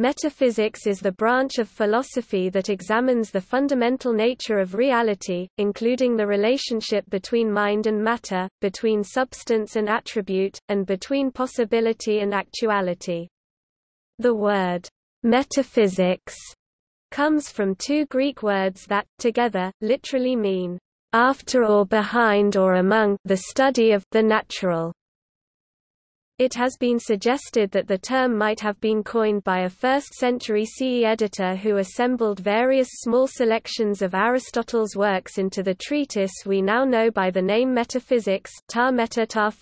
Metaphysics is the branch of philosophy that examines the fundamental nature of reality, including the relationship between mind and matter, between substance and attribute, and between possibility and actuality. The word, metaphysics, comes from two Greek words that, together, literally mean, after or behind or among the study of the natural. It has been suggested that the term might have been coined by a 1st century CE editor who assembled various small selections of Aristotle's works into the treatise we now know by the name Metaphysics ta meta ta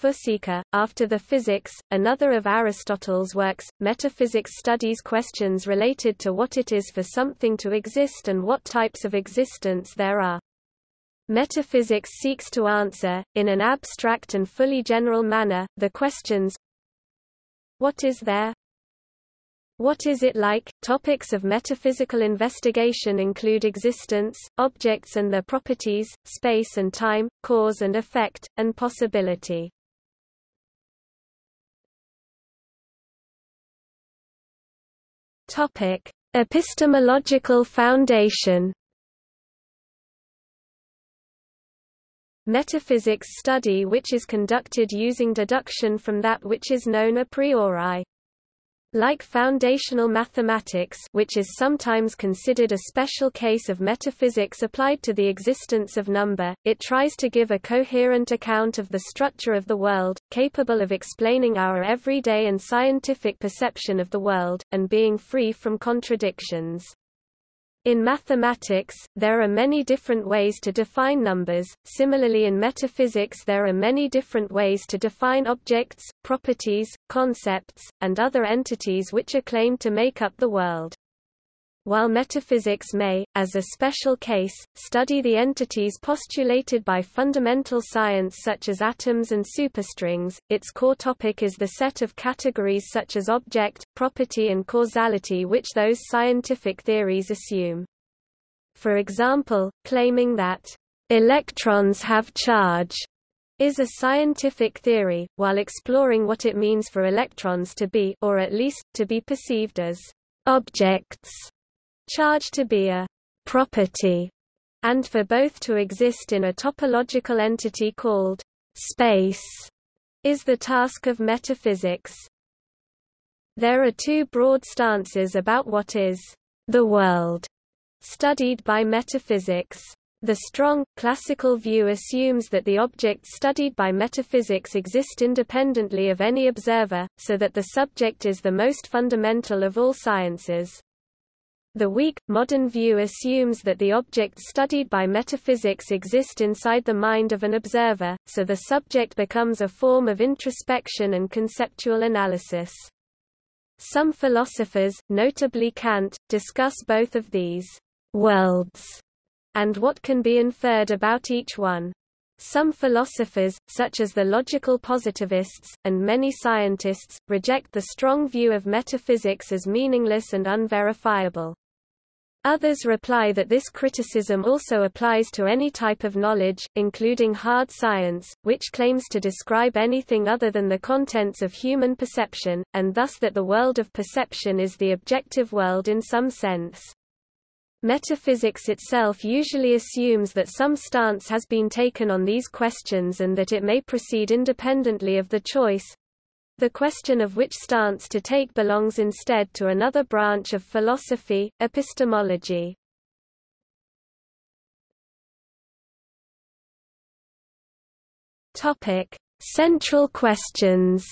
after the Physics, another of Aristotle's works. Metaphysics studies questions related to what it is for something to exist and what types of existence there are. Metaphysics seeks to answer, in an abstract and fully general manner, the questions what is there? What is it like? Topics of metaphysical investigation include existence, objects and their properties, space and time, cause and effect, and possibility. Topic: Epistemological foundation. Metaphysics study which is conducted using deduction from that which is known a priori. Like foundational mathematics which is sometimes considered a special case of metaphysics applied to the existence of number, it tries to give a coherent account of the structure of the world, capable of explaining our everyday and scientific perception of the world, and being free from contradictions. In mathematics, there are many different ways to define numbers, similarly in metaphysics there are many different ways to define objects, properties, concepts, and other entities which are claimed to make up the world. While metaphysics may, as a special case, study the entities postulated by fundamental science such as atoms and superstrings, its core topic is the set of categories such as object, property and causality which those scientific theories assume. For example, claiming that electrons have charge is a scientific theory, while exploring what it means for electrons to be or at least, to be perceived as objects charge to be a property, and for both to exist in a topological entity called space, is the task of metaphysics. There are two broad stances about what is the world studied by metaphysics. The strong, classical view assumes that the objects studied by metaphysics exist independently of any observer, so that the subject is the most fundamental of all sciences. The weak, modern view assumes that the objects studied by metaphysics exist inside the mind of an observer, so the subject becomes a form of introspection and conceptual analysis. Some philosophers, notably Kant, discuss both of these worlds and what can be inferred about each one. Some philosophers, such as the logical positivists, and many scientists, reject the strong view of metaphysics as meaningless and unverifiable. Others reply that this criticism also applies to any type of knowledge, including hard science, which claims to describe anything other than the contents of human perception, and thus that the world of perception is the objective world in some sense. Metaphysics itself usually assumes that some stance has been taken on these questions and that it may proceed independently of the choice, the question of which stance to take belongs instead to another branch of philosophy, epistemology. Topic: Central questions.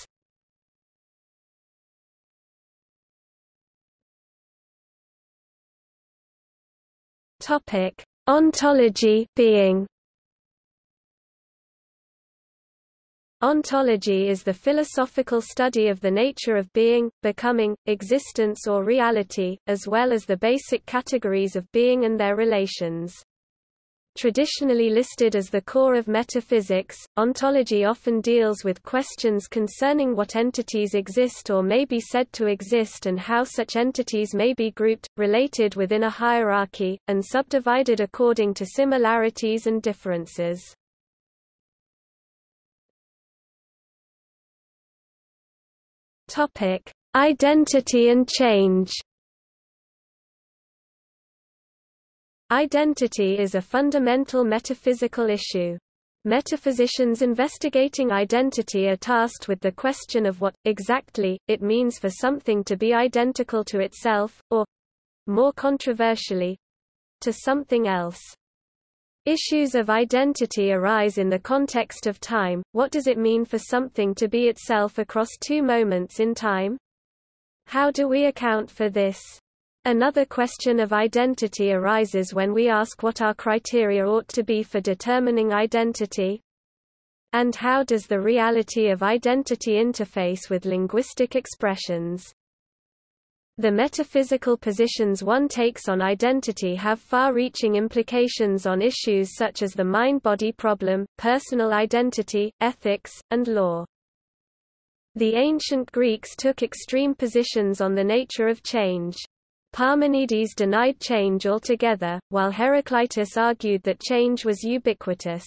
Topic: Ontology, being. Ontology is the philosophical study of the nature of being, becoming, existence or reality, as well as the basic categories of being and their relations. Traditionally listed as the core of metaphysics, ontology often deals with questions concerning what entities exist or may be said to exist and how such entities may be grouped, related within a hierarchy, and subdivided according to similarities and differences. Topic: Identity and change. Identity is a fundamental metaphysical issue. Metaphysicians investigating identity are tasked with the question of what, exactly, it means for something to be identical to itself, or, more controversially, to something else. Issues of identity arise in the context of time, what does it mean for something to be itself across two moments in time? How do we account for this? Another question of identity arises when we ask what our criteria ought to be for determining identity. And how does the reality of identity interface with linguistic expressions? The metaphysical positions one takes on identity have far-reaching implications on issues such as the mind-body problem, personal identity, ethics, and law. The ancient Greeks took extreme positions on the nature of change. Parmenides denied change altogether, while Heraclitus argued that change was ubiquitous.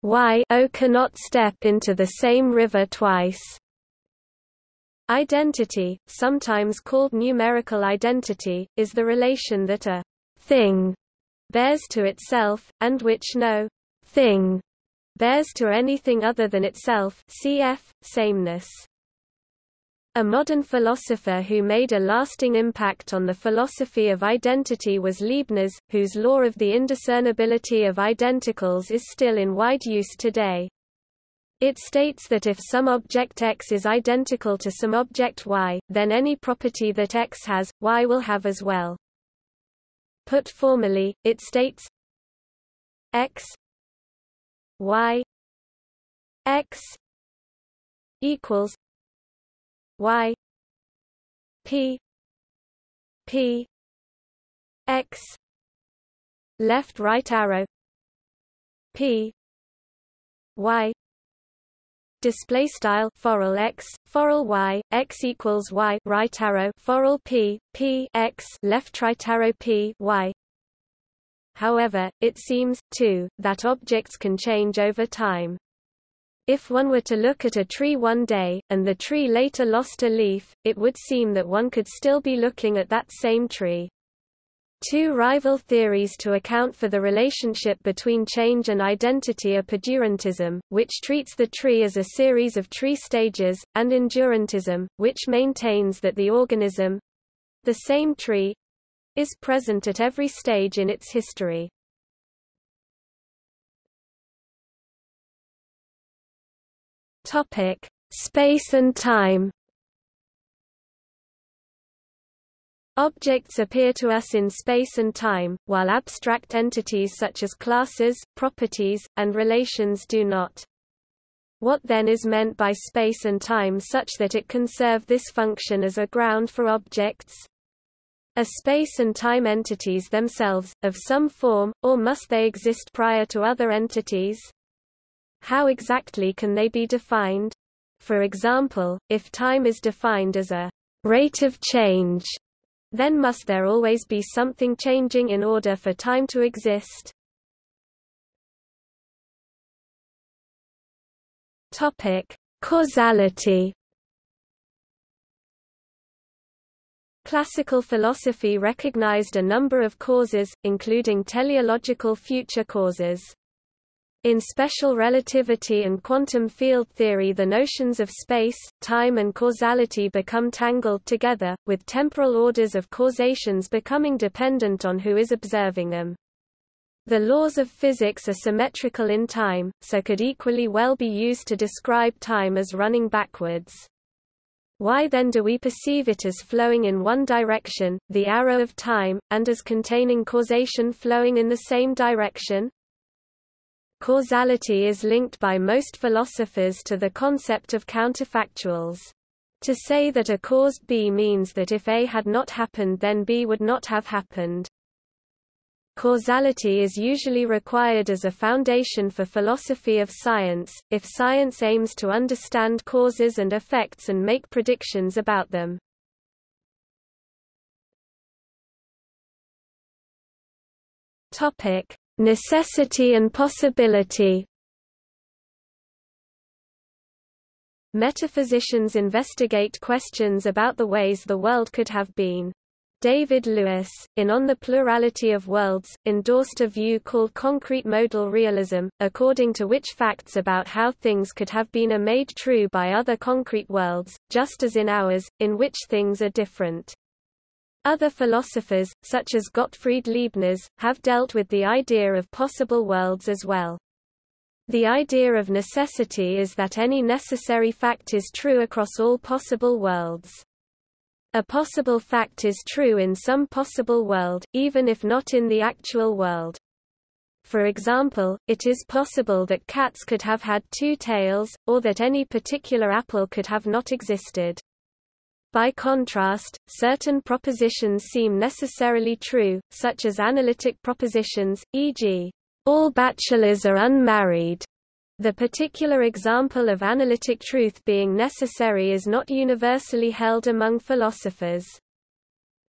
Why o cannot step into the same river twice. Identity, sometimes called numerical identity, is the relation that a thing bears to itself, and which no thing bears to anything other than itself cf. sameness. A modern philosopher who made a lasting impact on the philosophy of identity was Leibniz, whose law of the indiscernibility of identicals is still in wide use today. It states that if some object X is identical to some object Y, then any property that X has, Y will have as well. Put formally, it states X Y X equals y p p x left right arrow p y display style forall x forall y x equals y right arrow forall p p x left right arrow p y however it seems too that objects can change over time if one were to look at a tree one day, and the tree later lost a leaf, it would seem that one could still be looking at that same tree. Two rival theories to account for the relationship between change and identity are perdurantism, which treats the tree as a series of tree stages, and endurantism, which maintains that the organism—the same tree—is present at every stage in its history. Space and time. Objects appear to us in space and time, while abstract entities such as classes, properties, and relations do not. What then is meant by space and time such that it can serve this function as a ground for objects? Are space and time entities themselves, of some form, or must they exist prior to other entities? How exactly can they be defined? For example, if time is defined as a rate of change, then must there always be something changing in order for time to exist? Topic: Causality. Classical philosophy recognized a number of causes, including teleological future causes. In special relativity and quantum field theory the notions of space, time and causality become tangled together, with temporal orders of causations becoming dependent on who is observing them. The laws of physics are symmetrical in time, so could equally well be used to describe time as running backwards. Why then do we perceive it as flowing in one direction, the arrow of time, and as containing causation flowing in the same direction? Causality is linked by most philosophers to the concept of counterfactuals. To say that A caused B means that if A had not happened then B would not have happened. Causality is usually required as a foundation for philosophy of science, if science aims to understand causes and effects and make predictions about them. Topic: Necessity and possibility Metaphysicians investigate questions about the ways the world could have been. David Lewis, in On the Plurality of Worlds, endorsed a view called concrete modal realism, according to which facts about how things could have been are made true by other concrete worlds, just as in ours, in which things are different. Other philosophers, such as Gottfried Leibniz, have dealt with the idea of possible worlds as well. The idea of necessity is that any necessary fact is true across all possible worlds. A possible fact is true in some possible world, even if not in the actual world. For example, it is possible that cats could have had two tails, or that any particular apple could have not existed. By contrast, certain propositions seem necessarily true, such as analytic propositions, e.g., all bachelors are unmarried, the particular example of analytic truth being necessary is not universally held among philosophers.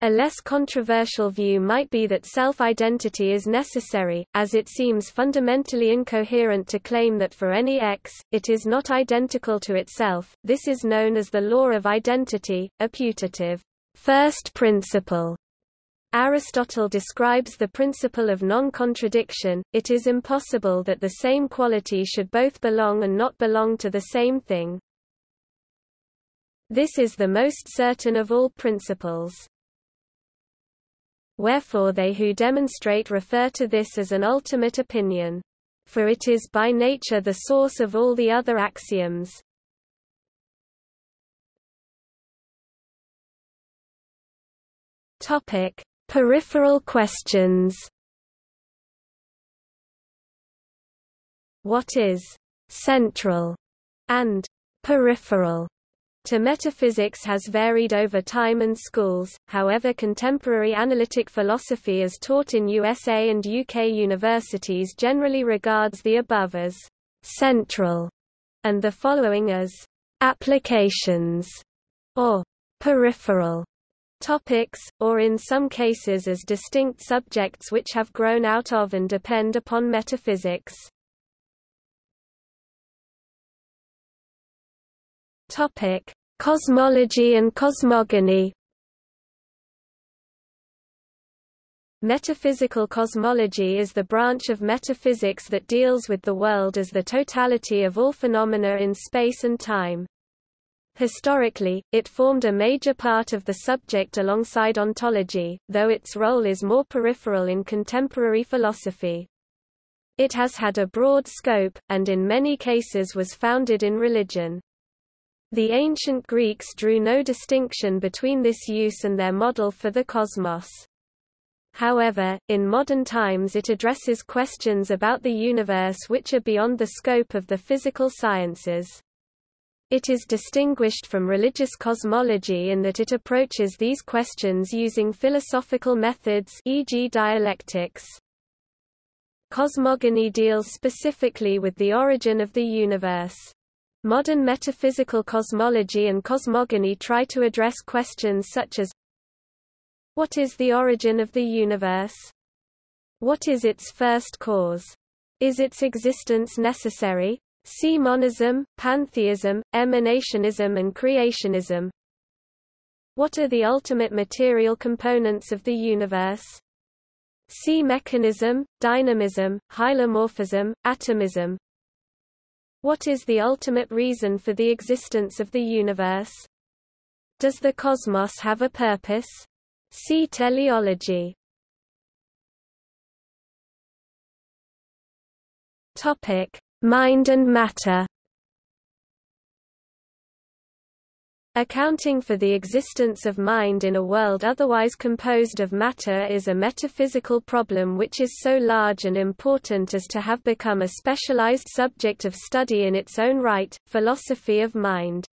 A less controversial view might be that self-identity is necessary, as it seems fundamentally incoherent to claim that for any x, it is not identical to itself. This is known as the law of identity, a putative first principle Aristotle describes the principle of non-contradiction, it is impossible that the same quality should both belong and not belong to the same thing. This is the most certain of all principles. Wherefore they who demonstrate refer to this as an ultimate opinion. For it is by nature the source of all the other axioms. Topic: Peripheral questions What is «central» and «peripheral» to metaphysics has varied over time and schools, however contemporary analytic philosophy as taught in USA and UK universities generally regards the above as «central» and the following as «applications» or «peripheral» topics, or in some cases as distinct subjects which have grown out of and depend upon metaphysics. Topic: Cosmology and cosmogony. Metaphysical cosmology is the branch of metaphysics that deals with the world as the totality of all phenomena in space and time. Historically, it formed a major part of the subject alongside ontology, though its role is more peripheral in contemporary philosophy. It has had a broad scope, and in many cases was founded in religion. The ancient Greeks drew no distinction between this use and their model for the cosmos. However, in modern times it addresses questions about the universe which are beyond the scope of the physical sciences. It is distinguished from religious cosmology in that it approaches these questions using philosophical methods e.g. dialectics. Cosmogony deals specifically with the origin of the universe. Modern metaphysical cosmology and cosmogony try to address questions such as What is the origin of the universe? What is its first cause? Is its existence necessary? See monism, pantheism, emanationism and creationism. What are the ultimate material components of the universe? See mechanism, dynamism, hylomorphism, atomism. What is the ultimate reason for the existence of the universe? Does the cosmos have a purpose? See teleology. Topic: Mind and matter Accounting for the existence of mind in a world otherwise composed of matter is a metaphysical problem which is so large and important as to have become a specialized subject of study in its own right, philosophy of mind.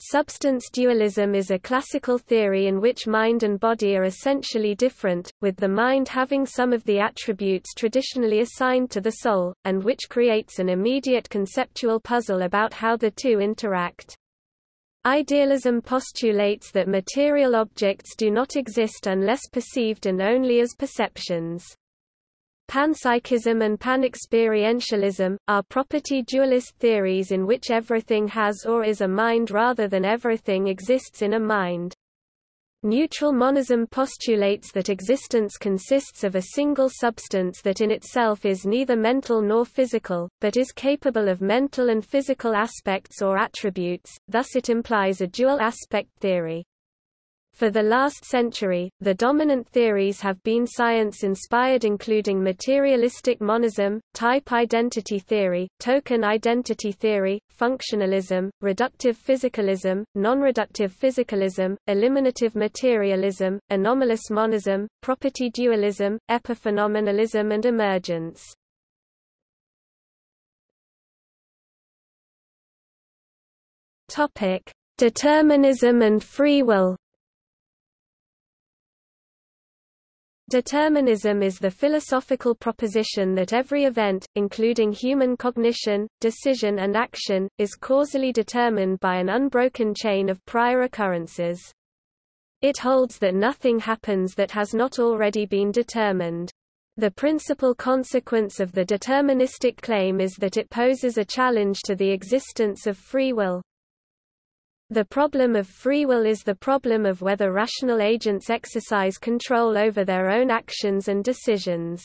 Substance dualism is a classical theory in which mind and body are essentially different, with the mind having some of the attributes traditionally assigned to the soul, and which creates an immediate conceptual puzzle about how the two interact. Idealism postulates that material objects do not exist unless perceived and only as perceptions. Panpsychism and panexperientialism, are property dualist theories in which everything has or is a mind rather than everything exists in a mind. Neutral monism postulates that existence consists of a single substance that in itself is neither mental nor physical, but is capable of mental and physical aspects or attributes, thus it implies a dual-aspect theory. For the last century, the dominant theories have been science-inspired including materialistic monism, type identity theory, token identity theory, functionalism, reductive physicalism, non-reductive physicalism, eliminative materialism, anomalous monism, property dualism, epiphenomenalism and emergence. Determinism and free will Determinism is the philosophical proposition that every event, including human cognition, decision and action, is causally determined by an unbroken chain of prior occurrences. It holds that nothing happens that has not already been determined. The principal consequence of the deterministic claim is that it poses a challenge to the existence of free will. The problem of free will is the problem of whether rational agents exercise control over their own actions and decisions.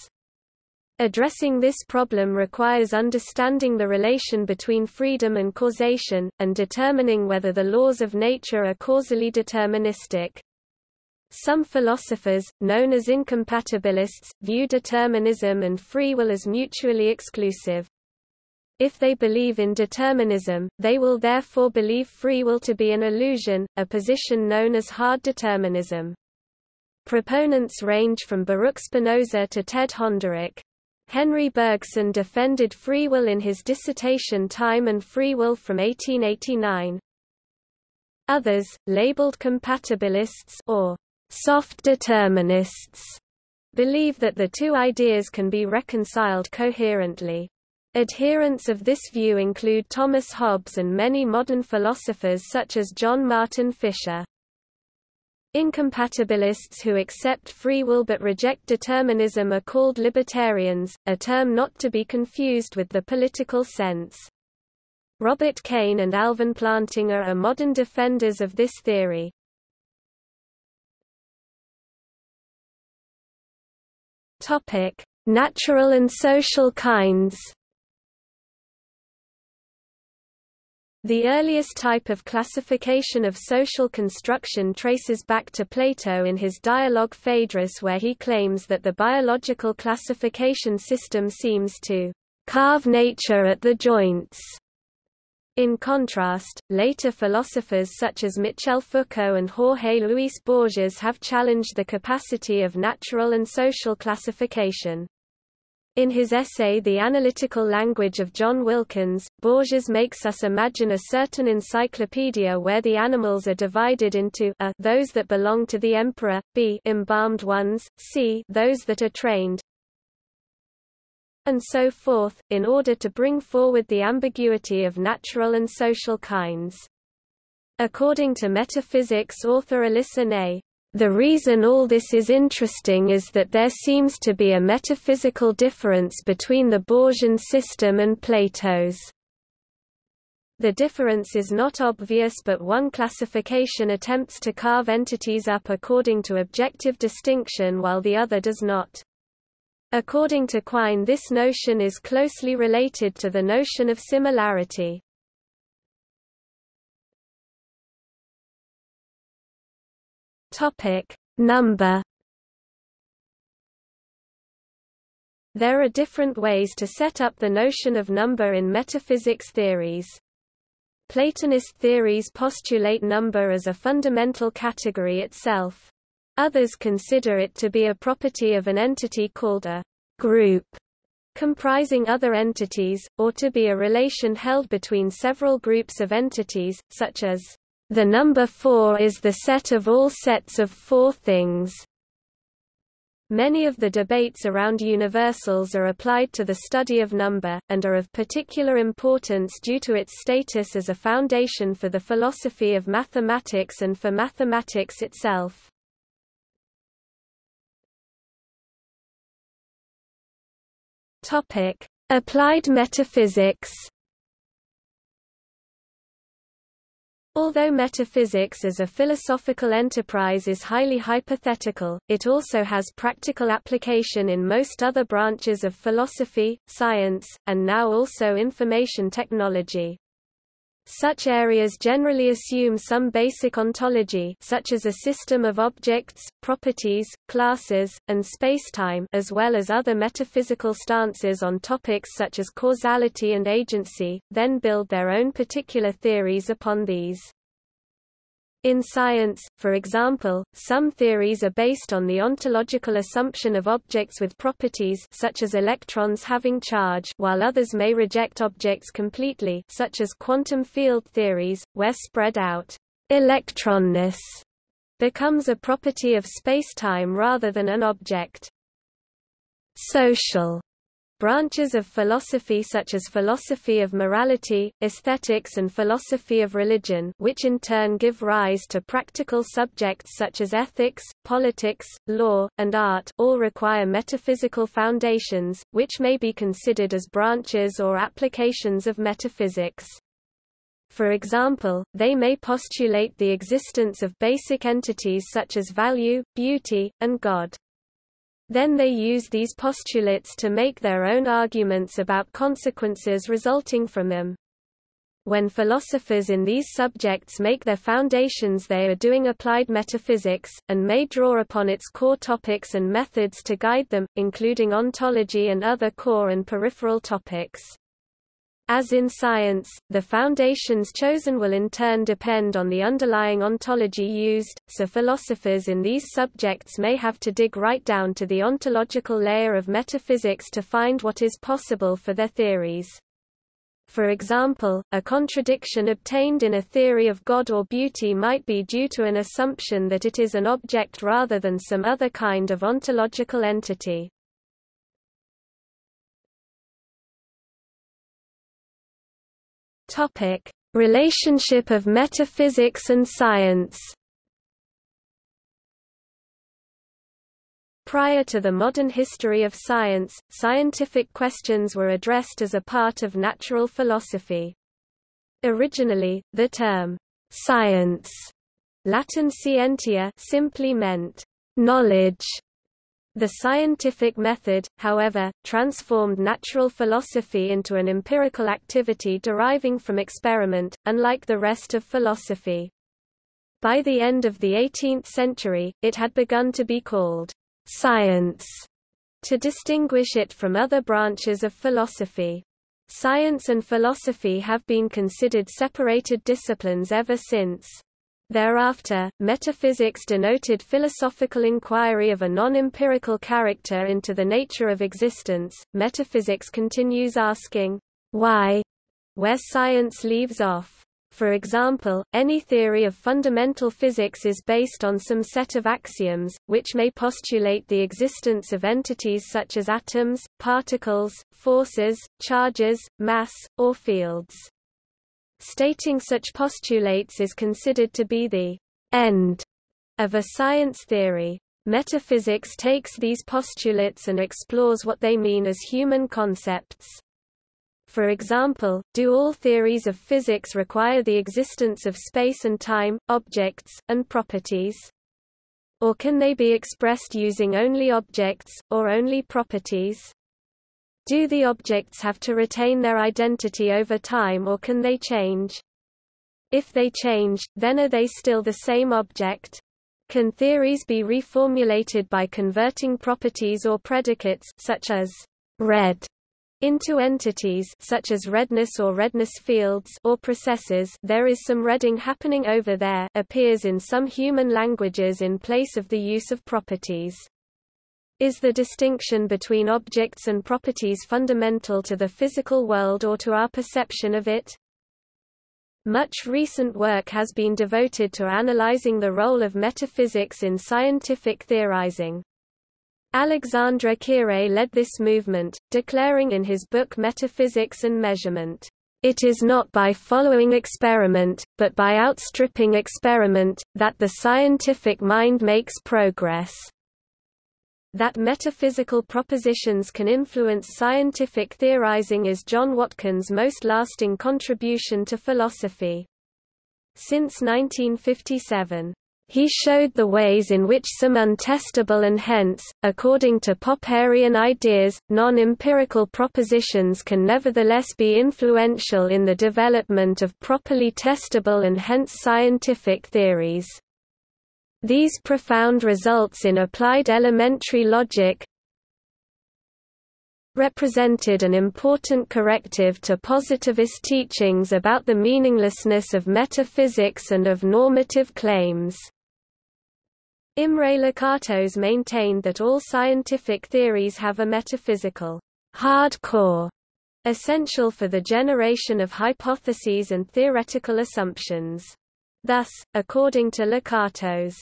Addressing this problem requires understanding the relation between freedom and causation, and determining whether the laws of nature are causally deterministic. Some philosophers, known as incompatibilists, view determinism and free will as mutually exclusive. If they believe in determinism, they will therefore believe free will to be an illusion, a position known as hard determinism. Proponents range from Baruch Spinoza to Ted Honderich. Henri Bergson defended free will in his dissertation Time and Free Will from 1889. Others, labeled compatibilists or soft determinists, believe that the two ideas can be reconciled coherently. Adherents of this view include Thomas Hobbes and many modern philosophers such as John Martin Fischer. Incompatibilists who accept free will but reject determinism are called libertarians, a term not to be confused with the political sense. Robert Kane and Alvin Plantinga are modern defenders of this theory. Natural and social kinds The earliest type of classification of social construction traces back to Plato in his dialogue Phaedrus where he claims that the biological classification system seems to carve nature at the joints. In contrast, later philosophers such as Michel Foucault and Jorge Luis Borges have challenged the capacity of natural and social classification. In his essay The Analytical Language of John Wilkins, Borges makes us imagine a certain encyclopedia where the animals are divided into a those that belong to the emperor, b embalmed ones, c those that are trained, and so forth, in order to bring forward the ambiguity of natural and social kinds. According to metaphysics author Alyssa Ney, the reason all this is interesting is that there seems to be a metaphysical difference between the Borgian system and Plato's. The difference is not obvious but one classification attempts to carve entities up according to objective distinction while the other does not. According to Quine this notion is closely related to the notion of similarity. Topic: Number. There are different ways to set up the notion of number in metaphysics theories. Platonist theories postulate number as a fundamental category itself. Others consider it to be a property of an entity called a group, comprising other entities, or to be a relation held between several groups of entities, such as the number 4 is the set of all sets of four things. Many of the debates around universals are applied to the study of number, and are of particular importance due to its status as a foundation for the philosophy of mathematics and for mathematics itself. Applied metaphysics Although metaphysics as a philosophical enterprise is highly hypothetical, it also has practical application in most other branches of philosophy, science, and now also information technology. Such areas generally assume some basic ontology such as a system of objects, properties, classes, and spacetime as well as other metaphysical stances on topics such as causality and agency, then build their own particular theories upon these. In science, for example, some theories are based on the ontological assumption of objects with properties such as electrons having charge while others may reject objects completely such as quantum field theories, where spread out electronness becomes a property of spacetime rather than an object. Social Branches of philosophy such as philosophy of morality, aesthetics and philosophy of religion which in turn give rise to practical subjects such as ethics, politics, law, and art all require metaphysical foundations, which may be considered as branches or applications of metaphysics. For example, they may postulate the existence of basic entities such as value, beauty, and God. Then they use these postulates to make their own arguments about consequences resulting from them. When philosophers in these subjects make their foundations they are doing applied metaphysics, and may draw upon its core topics and methods to guide them, including ontology and other core and peripheral topics. As in science, the foundations chosen will in turn depend on the underlying ontology used, so philosophers in these subjects may have to dig right down to the ontological layer of metaphysics to find what is possible for their theories. For example, a contradiction obtained in a theory of God or beauty might be due to an assumption that it is an object rather than some other kind of ontological entity. Topic: Relationship of metaphysics and science. Prior to the modern history of science, scientific questions were addressed as a part of natural philosophy. Originally, the term science, Latin scientia, simply meant knowledge the scientific method, however, transformed natural philosophy into an empirical activity deriving from experiment, unlike the rest of philosophy. By the end of the 18th century, it had begun to be called science to distinguish it from other branches of philosophy. Science and philosophy have been considered separated disciplines ever since. Thereafter, metaphysics denoted philosophical inquiry of a non-empirical character into the nature of existence. Metaphysics continues asking, why, where science leaves off. For example, any theory of fundamental physics is based on some set of axioms, which may postulate the existence of entities such as atoms, particles, forces, charges, mass, or fields. Stating such postulates is considered to be the end of a science theory. Metaphysics takes these postulates and explores what they mean as human concepts. For example, do all theories of physics require the existence of space and time, objects, and properties? Or can they be expressed using only objects, or only properties? Do the objects have to retain their identity over time or can they change? If they change, then are they still the same object? Can theories be reformulated by converting properties or predicates such as red into entities such as redness or redness fields or processes there is some redding happening over there appears in some human languages in place of the use of properties. Is the distinction between objects and properties fundamental to the physical world or to our perception of it? Much recent work has been devoted to analyzing the role of metaphysics in scientific theorizing. Alexandre Koyré led this movement, declaring in his book Metaphysics and Measurement, "...it is not by following experiment, but by outstripping experiment, that the scientific mind makes progress." That metaphysical propositions can influence scientific theorizing is John Watkins' most lasting contribution to philosophy. Since 1957. He showed the ways in which some untestable and hence, according to Popperian ideas, non-empirical propositions can nevertheless be influential in the development of properly testable and hence scientific theories. These profound results in applied elementary logic, represented an important corrective to positivist teachings about the meaninglessness of metaphysics and of normative claims. Imre Lakatos maintained that all scientific theories have a metaphysical hard core essential for the generation of hypotheses and theoretical assumptions. Thus, according to Lakatos,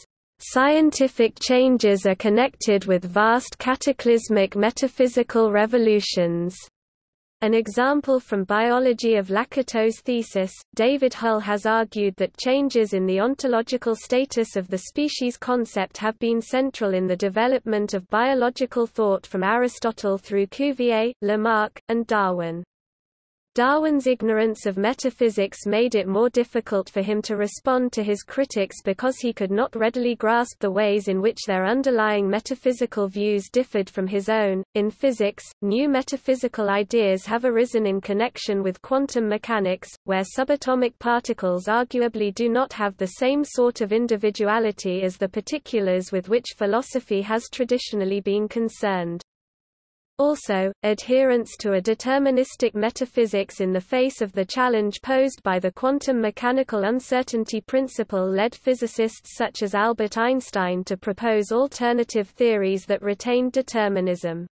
Scientific changes are connected with vast cataclysmic metaphysical revolutions. An example from Biology of Lakatos' thesis, David Hull has argued that changes in the ontological status of the species concept have been central in the development of biological thought from Aristotle through Cuvier, Lamarck, and Darwin. Darwin's ignorance of metaphysics made it more difficult for him to respond to his critics because he could not readily grasp the ways in which their underlying metaphysical views differed from his own. In physics, new metaphysical ideas have arisen in connection with quantum mechanics, where subatomic particles arguably do not have the same sort of individuality as the particulars with which philosophy has traditionally been concerned. Also, adherence to a deterministic metaphysics in the face of the challenge posed by the quantum mechanical uncertainty principle led physicists such as Albert Einstein to propose alternative theories that retained determinism.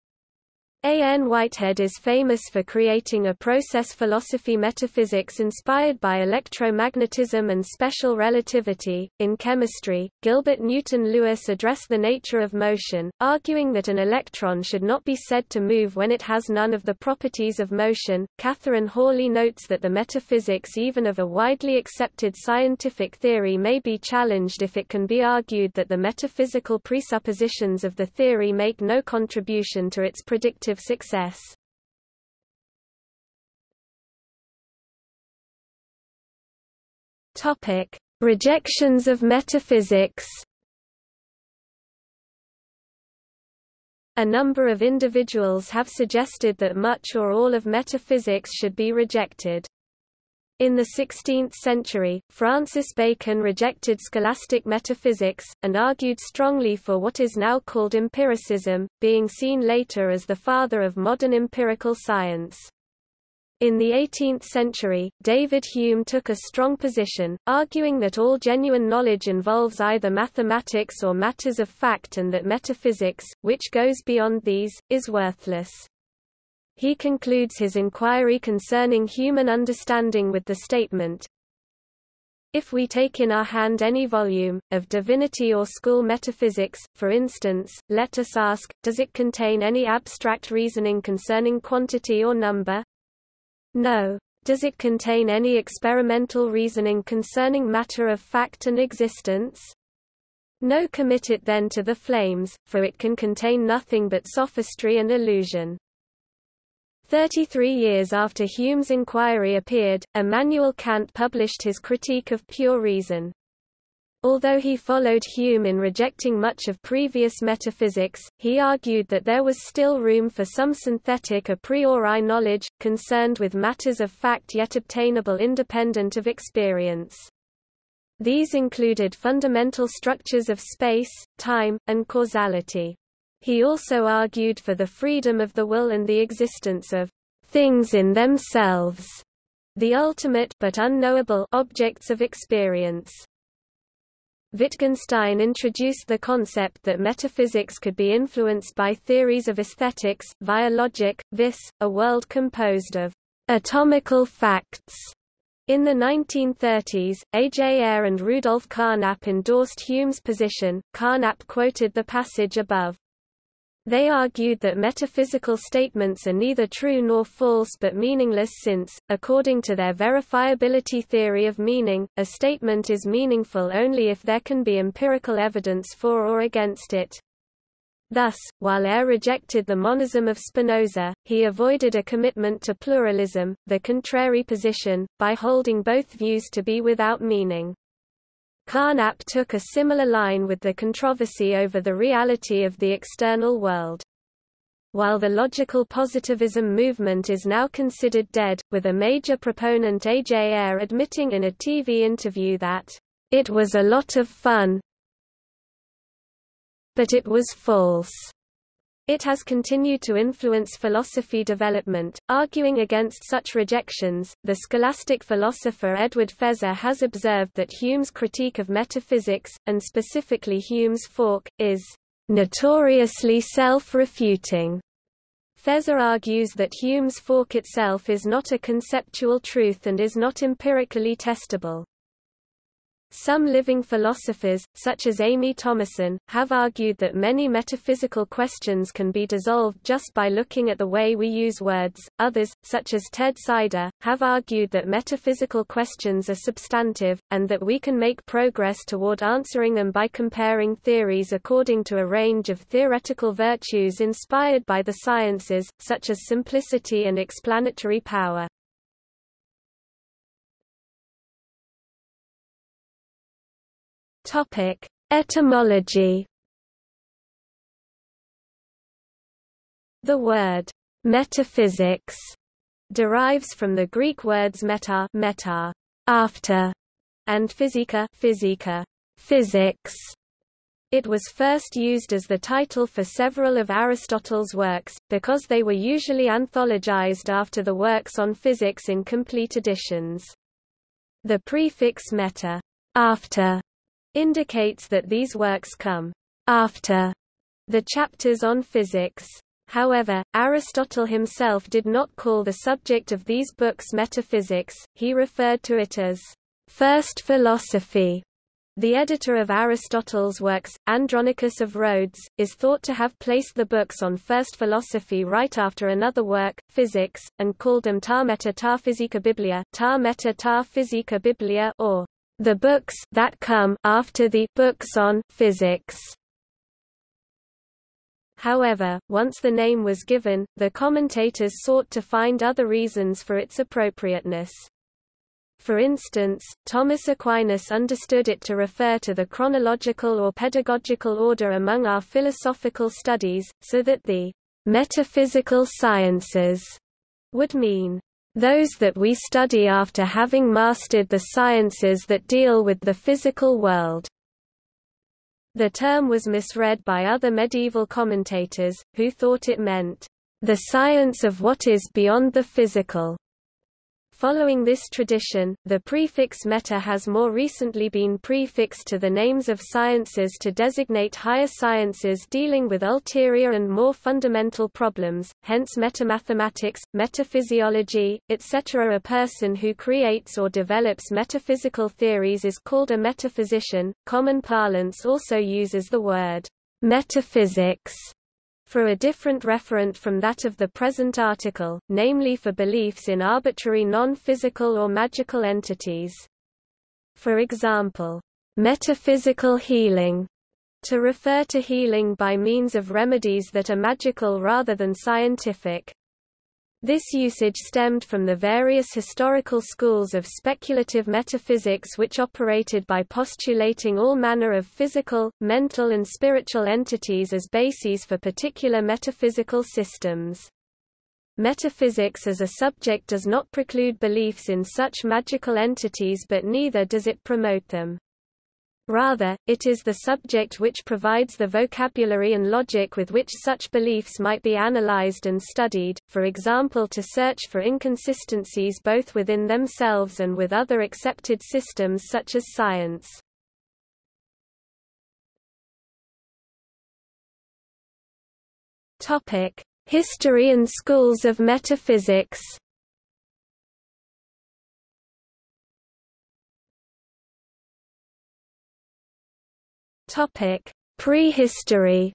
A. N. Whitehead is famous for creating a process philosophy metaphysics inspired by electromagnetism and special relativity. In chemistry, Gilbert Newton Lewis addressed the nature of motion, arguing that an electron should not be said to move when it has none of the properties of motion. Katherine Hawley notes that the metaphysics even of a widely accepted scientific theory may be challenged if it can be argued that the metaphysical presuppositions of the theory make no contribution to its predictive success. Topic: Rejections of metaphysics. A number of individuals have suggested that much or all of metaphysics should be rejected. In the 16th century, Francis Bacon rejected scholastic metaphysics, and argued strongly for what is now called empiricism, being seen later as the father of modern empirical science. In the 18th century, David Hume took a strong position, arguing that all genuine knowledge involves either mathematics or matters of fact and that metaphysics, which goes beyond these, is worthless. He concludes his inquiry concerning human understanding with the statement, if we take in our hand any volume, of divinity or school metaphysics, for instance, let us ask, does it contain any abstract reasoning concerning quantity or number? No. Does it contain any experimental reasoning concerning matter of fact and existence? No commit it then to the flames, for it can contain nothing but sophistry and illusion. Thirty-three years after Hume's inquiry appeared, Immanuel Kant published his Critique of Pure Reason. Although he followed Hume in rejecting much of previous metaphysics, he argued that there was still room for some synthetic a priori knowledge, concerned with matters of fact yet obtainable independent of experience. These included fundamental structures of space, time, and causality. He also argued for the freedom of the will and the existence of things in themselves, the ultimate but unknowable objects of experience. Wittgenstein introduced the concept that metaphysics could be influenced by theories of aesthetics, via logic, vis, a world composed of atomical facts. In the 1930s, A. J. Ayer and Rudolf Carnap endorsed Hume's position. Carnap quoted the passage above. They argued that metaphysical statements are neither true nor false but meaningless since, according to their verifiability theory of meaning, a statement is meaningful only if there can be empirical evidence for or against it. Thus, while Ayer rejected the monism of Spinoza, he avoided a commitment to pluralism, the contrary position, by holding both views to be without meaning. Carnap took a similar line with the controversy over the reality of the external world. While the logical positivism movement is now considered dead, with a major proponent A.J. Ayer admitting in a TV interview that, "...it was a lot of fun, but it was false." It has continued to influence philosophy development, arguing against such rejections. The scholastic philosopher Edward Feser has observed that Hume's critique of metaphysics, and specifically Hume's fork, is notoriously self-refuting. Feser argues that Hume's fork itself is not a conceptual truth and is not empirically testable. Some living philosophers, such as Amie Thomasson, have argued that many metaphysical questions can be dissolved just by looking at the way we use words. Others, such as Ted Sider, have argued that metaphysical questions are substantive, and that we can make progress toward answering them by comparing theories according to a range of theoretical virtues inspired by the sciences, such as simplicity and explanatory power. Topic: Etymology. The word metaphysics derives from the Greek words meta, meta, after, and physika, physica, physics. It was first used as the title for several of Aristotle's works, because they were usually anthologized after the works on physics in complete editions. The prefix meta, after, indicates that these works come after the chapters on physics. However, Aristotle himself did not call the subject of these books metaphysics, he referred to it as first philosophy. The editor of Aristotle's works, Andronicus of Rhodes, is thought to have placed the books on first philosophy right after another work, Physics, and called them Ta Meta Ta Physica Biblia, Ta Meta Ta Physica Biblia or the books that come after the books on physics. However, once the name was given, the commentators sought to find other reasons for its appropriateness. For instance, Thomas Aquinas understood it to refer to the chronological or pedagogical order among our philosophical studies, so that the metaphysical sciences would mean those that we study after having mastered the sciences that deal with the physical world. The term was misread by other medieval commentators, who thought it meant, the science of what is beyond the physical. Following this tradition, the prefix meta has more recently been prefixed to the names of sciences to designate higher sciences dealing with ulterior and more fundamental problems, hence metamathematics, metaphysiology, etc. A person who creates or develops metaphysical theories is called a metaphysician. Common parlance also uses the word metaphysics for a different referent from that of the present article, namely for beliefs in arbitrary non-physical or magical entities. For example, metaphysical healing, to refer to healing by means of remedies that are magical rather than scientific. This usage stemmed from the various historical schools of speculative metaphysics which operated by postulating all manner of physical, mental and spiritual entities as bases for particular metaphysical systems. Metaphysics as a subject does not preclude beliefs in such magical entities but neither does it promote them. Rather, it is the subject which provides the vocabulary and logic with which such beliefs might be analyzed and studied, for example to search for inconsistencies both within themselves and with other accepted systems such as science. History and schools of metaphysics Topic: Prehistory.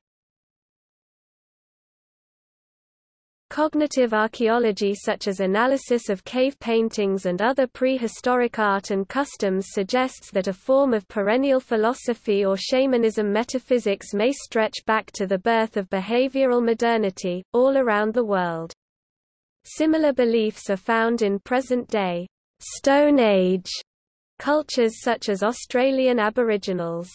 Cognitive archaeology such as analysis of cave paintings and other prehistoric art and customs suggests that a form of perennial philosophy or shamanism metaphysics may stretch back to the birth of behavioral modernity, all around the world. Similar beliefs are found in present-day Stone Age cultures such as Australian Aboriginals.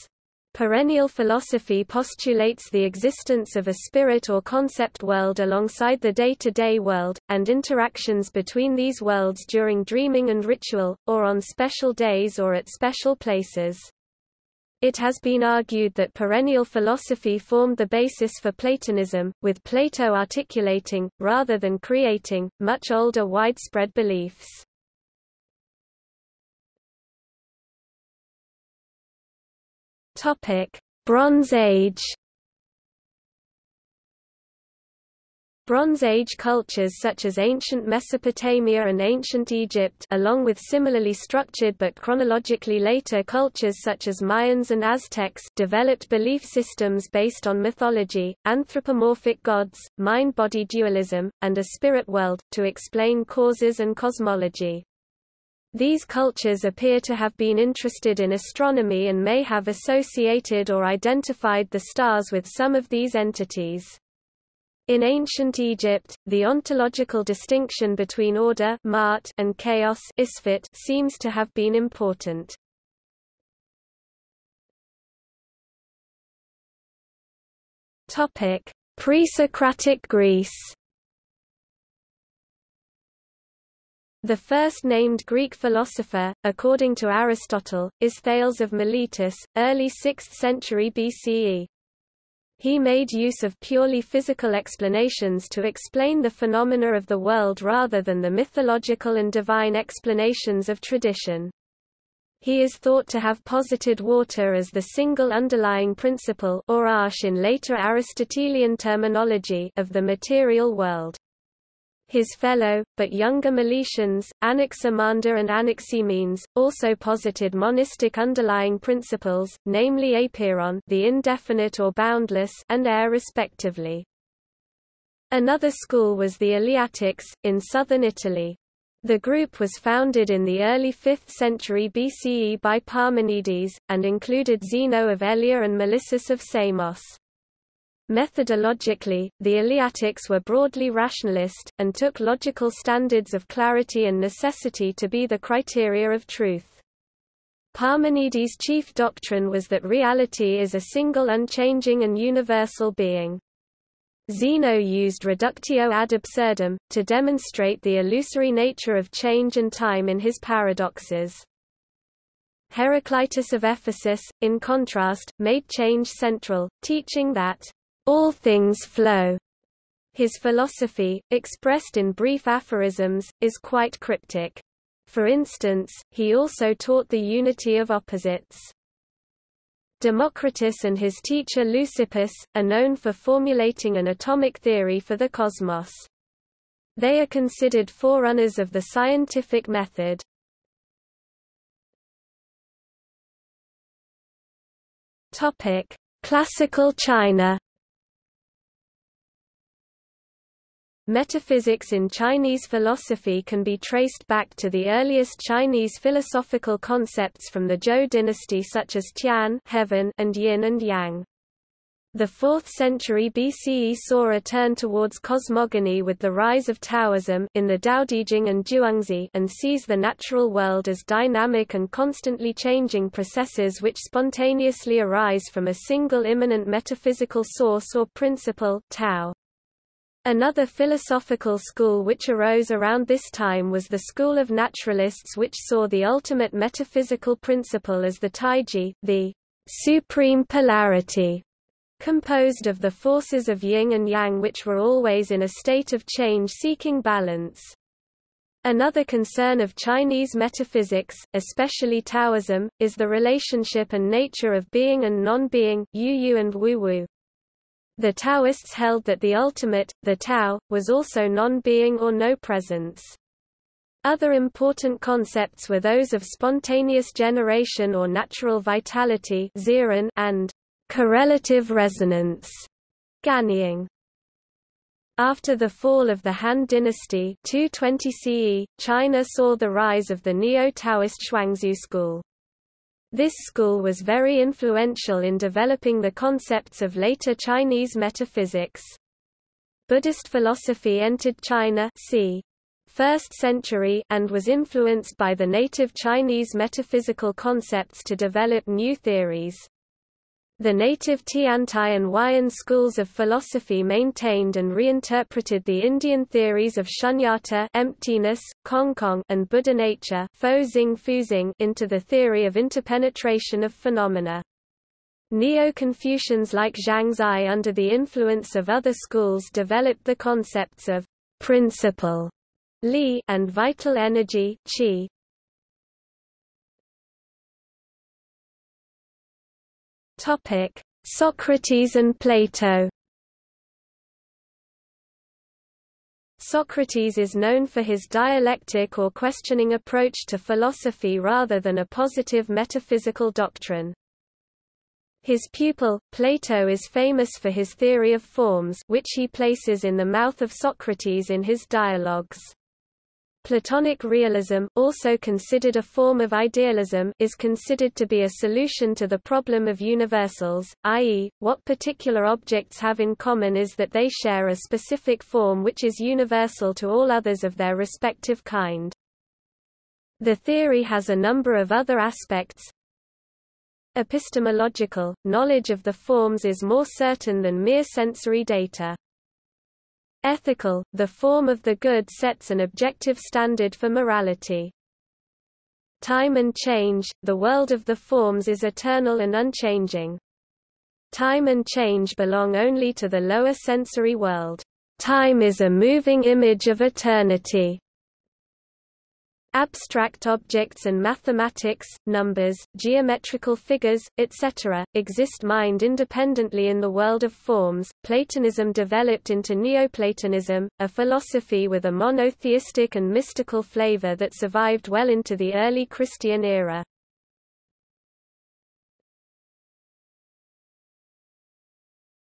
Perennial philosophy postulates the existence of a spirit or concept world alongside the day-to-day -day world, and interactions between these worlds during dreaming and ritual, or on special days or at special places. It has been argued that perennial philosophy formed the basis for Platonism, with Plato articulating, rather than creating, much older widespread beliefs. Topic: Bronze Age. Bronze Age cultures such as ancient Mesopotamia and ancient Egypt along with similarly structured but chronologically later cultures such as Mayans and Aztecs developed belief systems based on mythology, anthropomorphic gods, mind-body dualism, and a spirit world, to explain causes and cosmology. These cultures appear to have been interested in astronomy and may have associated or identified the stars with some of these entities. In ancient Egypt, the ontological distinction between order and chaos seems to have been important. Pre-Socratic Greece The first named Greek philosopher, according to Aristotle, is Thales of Miletus, early 6th century BCE. He made use of purely physical explanations to explain the phenomena of the world rather than the mythological and divine explanations of tradition. He is thought to have posited water as the single underlying principle or arche in later Aristotelian terminology of the material world. His fellow, but younger Miletians, Anaximander and Anaximenes, also posited monistic underlying principles, namely apeiron the indefinite or boundless and air respectively. Another school was the Eleatics, in southern Italy. The group was founded in the early 5th century BCE by Parmenides, and included Zeno of Elea and Melissus of Samos. Methodologically, the Eleatics were broadly rationalist, and took logical standards of clarity and necessity to be the criteria of truth. Parmenides' chief doctrine was that reality is a single unchanging and universal being. Zeno used reductio ad absurdum, to demonstrate the illusory nature of change and time in his paradoxes. Heraclitus of Ephesus, in contrast, made change central, teaching that all things flow. His philosophy, expressed in brief aphorisms, is quite cryptic. For instance, he also taught the unity of opposites. Democritus and his teacher Leucippus, are known for formulating an atomic theory for the cosmos. They are considered forerunners of the scientific method. Classical China Metaphysics in Chinese philosophy can be traced back to the earliest Chinese philosophical concepts from the Zhou dynasty such as Tian heaven and yin and yang. The 4th century BCE saw a turn towards cosmogony with the rise of Taoism in the Daodejing and Zhuangzi and sees the natural world as dynamic and constantly changing processes which spontaneously arise from a single immanent metaphysical source or principle Tao. Another philosophical school which arose around this time was the school of naturalists which saw the ultimate metaphysical principle as the taiji, the supreme polarity, composed of the forces of yin and yang which were always in a state of change seeking balance. Another concern of Chinese metaphysics, especially Taoism, is the relationship and nature of being and non-being, yu and wu-wu. The Taoists held that the ultimate, the Tao, was also non-being or no presence. Other important concepts were those of spontaneous generation or natural vitality and correlative resonance. Ganying. After the fall of the Han dynasty 220 CE, China saw the rise of the Neo-Taoist Xuanxue school. This school was very influential in developing the concepts of later Chinese metaphysics. Buddhist philosophy entered China c. 1st century and was influenced by the native Chinese metaphysical concepts to develop new theories. The native Tiantai and Huayan schools of philosophy maintained and reinterpreted the Indian theories of shunyata emptiness, kongkong and Buddha nature into the theory of interpenetration of phenomena. Neo-Confucians like Zhang Zai under the influence of other schools developed the concepts of principle li and vital energy qi. Topic: Socrates and Plato. Socrates is known for his dialectic or questioning approach to philosophy rather than a positive metaphysical doctrine. His pupil, Plato is famous for his theory of forms which he places in the mouth of Socrates in his dialogues. Platonic realism, also considered a form of idealism, is considered to be a solution to the problem of universals, i.e., what particular objects have in common is that they share a specific form which is universal to all others of their respective kind. The theory has a number of other aspects. Epistemological, knowledge of the forms is more certain than mere sensory data. Ethical, the form of the good sets an objective standard for morality. Time and change, the world of the forms is eternal and unchanging. Time and change belong only to the lower sensory world. Time is a moving image of eternity. Abstract objects and mathematics, numbers, geometrical figures, etc., exist mind independently in the world of forms. Platonism developed into Neoplatonism, a philosophy with a monotheistic and mystical flavor that survived well into the early Christian era.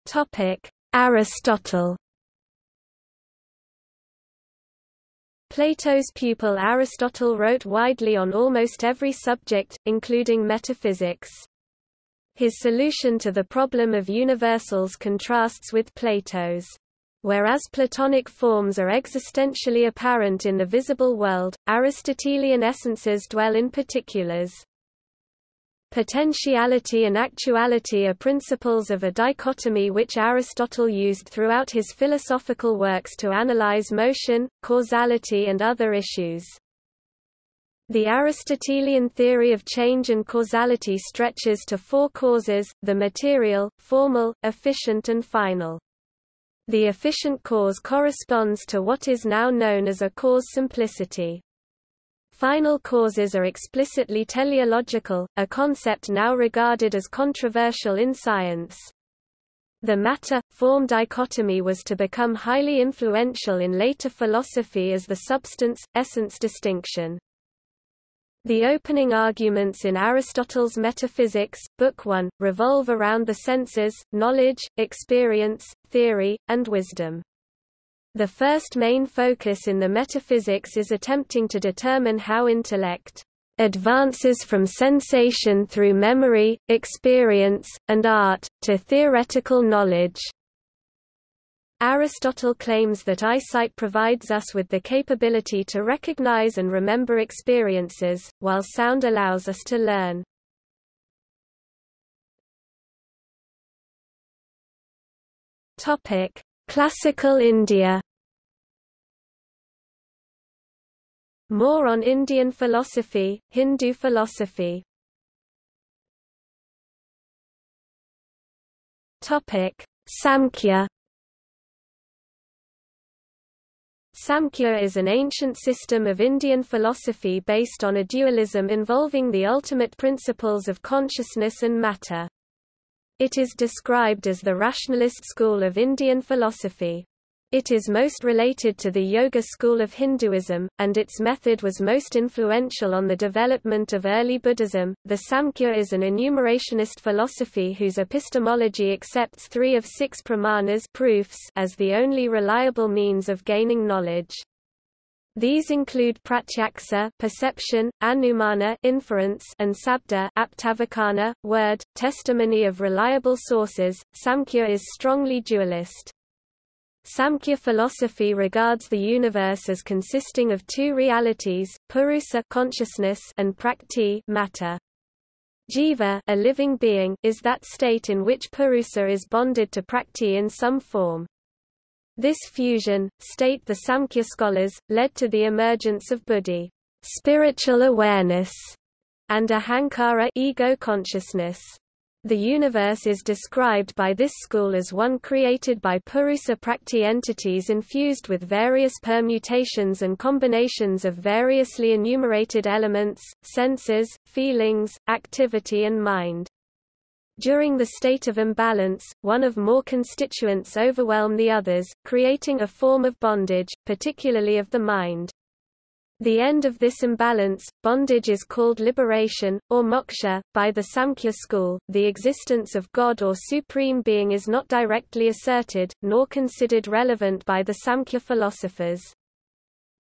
Topic: Aristotle Plato's pupil Aristotle wrote widely on almost every subject, including metaphysics. His solution to the problem of universals contrasts with Plato's. Whereas Platonic forms are existentially apparent in the visible world, Aristotelian essences dwell in particulars. Potentiality and actuality are principles of a dichotomy which Aristotle used throughout his philosophical works to analyze motion, causality and other issues. The Aristotelian theory of change and causality stretches to four causes, the material, formal, efficient and final. The efficient cause corresponds to what is now known as a cause simpliciter. Final causes are explicitly teleological, a concept now regarded as controversial in science. The matter-form dichotomy was to become highly influential in later philosophy as the substance-essence distinction. The opening arguments in Aristotle's Metaphysics, Book 1, revolve around the senses, knowledge, experience, theory, and wisdom. The first main focus in the metaphysics is attempting to determine how intellect advances from sensation through memory, experience, and art, to theoretical knowledge. Aristotle claims that eyesight provides us with the capability to recognize and remember experiences, while sound allows us to learn. Classical India. More on Indian philosophy, Hindu philosophy. Samkhya. Samkhya is an ancient system of Indian philosophy based on a dualism involving the ultimate principles of consciousness and matter. It is described as the rationalist school of Indian philosophy. It is most related to the Yoga school of Hinduism, and its method was most influential on the development of early Buddhism. The Samkhya is an enumerationist philosophy whose epistemology accepts three of six pramanas proofs as the only reliable means of gaining knowledge. These include pratyaksa perception, anumana inference, and sabda aptavacana, word, testimony of reliable sources. Samkhya is strongly dualist. Samkhya philosophy regards the universe as consisting of two realities, purusa consciousness and prakti matter. Jiva, a living being, is that state in which purusa is bonded to prakti in some form. This fusion, state the Samkhya scholars, led to the emergence of buddhi, spiritual awareness, and ahankara ego consciousness. The universe is described by this school as one created by Purusa Prakti entities infused with various permutations and combinations of variously enumerated elements, senses, feelings, activity and mind. During the state of imbalance, one of more constituents overwhelm the others, creating a form of bondage, particularly of the mind. The end of this imbalance, bondage is called liberation, or moksha, by the Samkhya school. The existence of God or Supreme Being is not directly asserted, nor considered relevant by the Samkhya philosophers.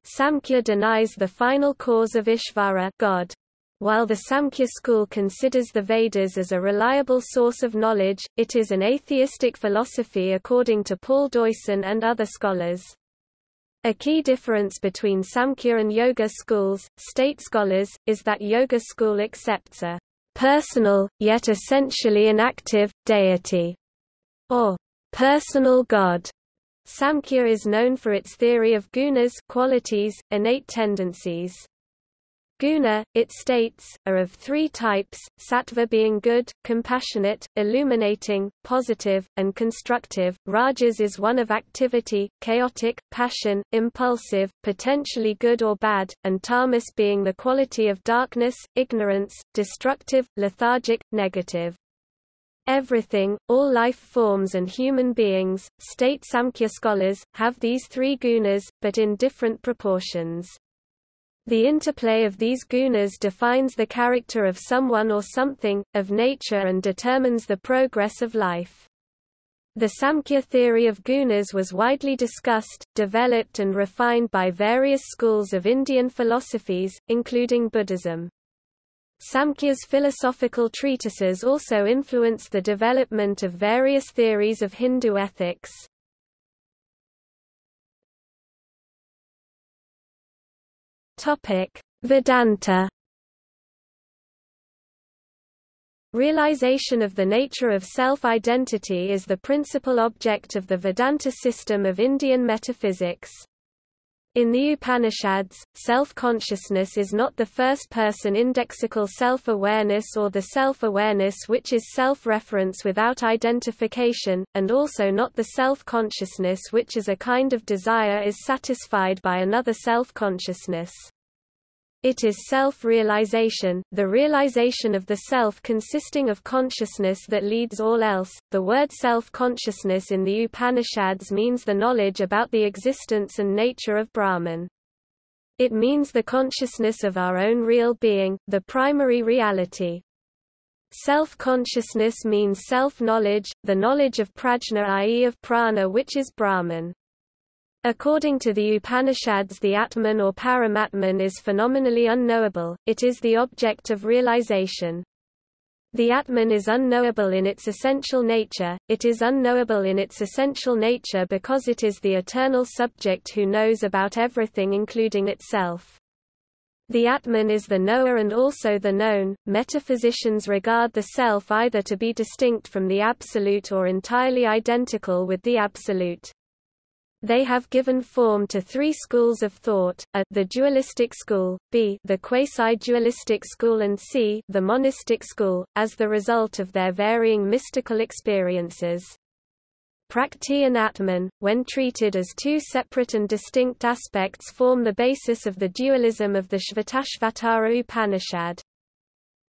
Samkhya denies the final cause of Ishvara God. While the Samkhya school considers the Vedas as a reliable source of knowledge, it is an atheistic philosophy according to Paul Deussen and other scholars. A key difference between Samkhya and Yoga schools, state scholars, is that Yoga school accepts a personal, yet essentially inactive, deity, or personal God. Samkhya is known for its theory of gunas qualities, innate tendencies. Guna, it states, are of three types, sattva being good, compassionate, illuminating, positive, and constructive, rajas is one of activity, chaotic, passion, impulsive, potentially good or bad, and tamas being the quality of darkness, ignorance, destructive, lethargic, negative. Everything, all life forms and human beings, state Samkhya scholars, have these three gunas, but in different proportions. The interplay of these gunas defines the character of someone or something, of nature and determines the progress of life. The Samkhya theory of gunas was widely discussed, developed and refined by various schools of Indian philosophies, including Buddhism. Samkhya's philosophical treatises also influenced the development of various theories of Hindu ethics. Topic: Vedanta. Realization of the nature of self-identity is the principal object of the Vedanta system of Indian metaphysics. In the Upanishads, self-consciousness is not the first-person indexical self-awareness or the self-awareness which is self-reference without identification, and also not the self-consciousness which as a kind of desire is satisfied by another self-consciousness. It is self-realization, the realization of the self consisting of consciousness that leads all else. The word self-consciousness in the Upanishads means the knowledge about the existence and nature of Brahman. It means the consciousness of our own real being, the primary reality. Self-consciousness means self-knowledge, the knowledge of prajna i.e. of prana which is Brahman. According to the Upanishads the Atman or Paramatman is phenomenally unknowable, it is the object of realization. The Atman is unknowable in its essential nature, it is unknowable in its essential nature because it is the eternal subject who knows about everything including itself. The Atman is the knower and also the known. Metaphysicians regard the self either to be distinct from the Absolute or entirely identical with the Absolute. They have given form to three schools of thought, a, the dualistic school, b, the quasi-dualistic school and c, the monistic school, as the result of their varying mystical experiences. Prakti and Atman, when treated as two separate and distinct aspects form the basis of the dualism of the Shvetashvatara Upanishad.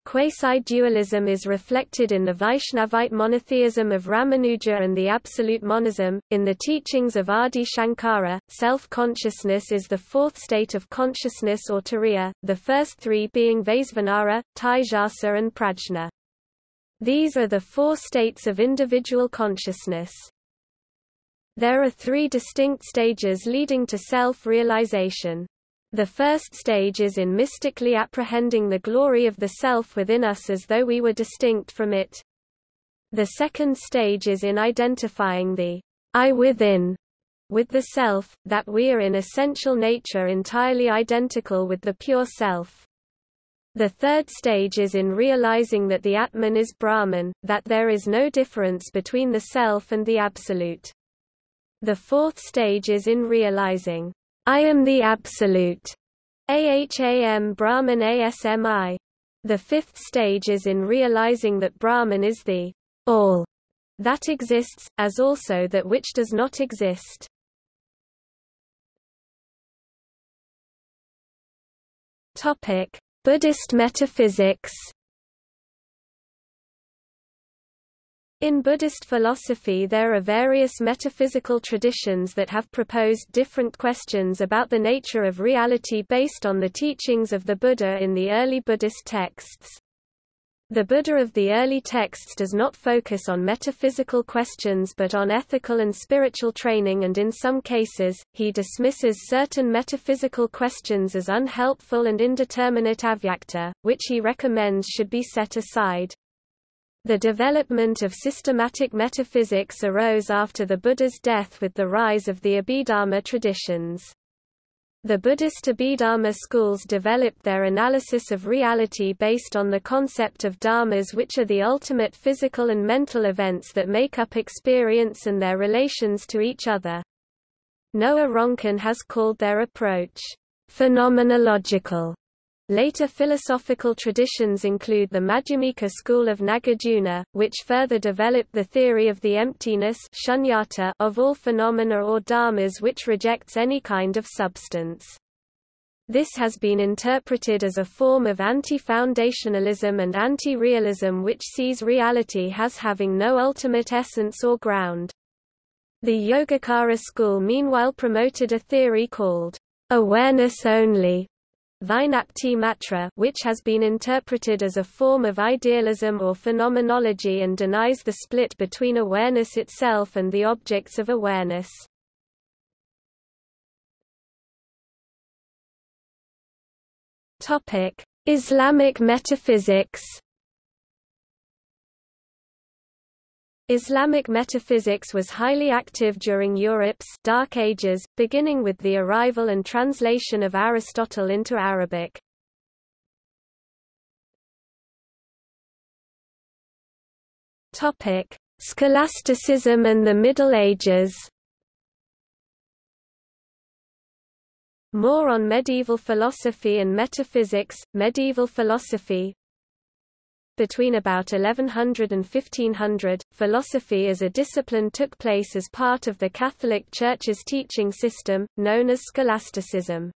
Quasi-dualism is reflected in the Vaishnavite monotheism of Ramanuja and the absolute monism. In the teachings of Adi Shankara, self-consciousness is the fourth state of consciousness or turiya, the first three being Vaisvanara, Taijasa and Prajna. These are the four states of individual consciousness. There are three distinct stages leading to self-realization. The first stage is in mystically apprehending the glory of the self within us as though we were distinct from it. The second stage is in identifying the I within with the self, that we are in essential nature entirely identical with the pure self. The third stage is in realizing that the Atman is Brahman, that there is no difference between the self and the Absolute. The fourth stage is in realizing I am the Absolute. Aham Brahman Asmi. The fifth stage is in realizing that Brahman is the all that exists, as also that which does not exist. Topic: Buddhist metaphysics In Buddhist philosophy there are various metaphysical traditions that have proposed different questions about the nature of reality based on the teachings of the Buddha in the early Buddhist texts. The Buddha of the early texts does not focus on metaphysical questions but on ethical and spiritual training and in some cases, he dismisses certain metaphysical questions as unhelpful and indeterminate avyakta, which he recommends should be set aside. The development of systematic metaphysics arose after the Buddha's death with the rise of the Abhidharma traditions. The Buddhist Abhidharma schools developed their analysis of reality based on the concept of dharmas which are the ultimate physical and mental events that make up experience and their relations to each other. Noa Ronkin has called their approach, phenomenological, Later philosophical traditions include the Madhyamika school of Nagarjuna, which further developed the theory of the emptiness of all phenomena or dharmas which rejects any kind of substance. This has been interpreted as a form of anti-foundationalism and anti-realism which sees reality as having no ultimate essence or ground. The Yogacara school meanwhile promoted a theory called awareness only, Vijnapti Matra which has been interpreted as a form of idealism or phenomenology and denies the split between awareness itself and the objects of awareness. Islamic metaphysics Islamic metaphysics was highly active during Europe's Dark Ages, beginning with the arrival and translation of Aristotle into Arabic. Topic: Scholasticism and the Middle Ages. More on medieval philosophy and metaphysics. Medieval philosophy, between about 1100 and 1500, philosophy as a discipline took place as part of the Catholic Church's teaching system, known as scholasticism.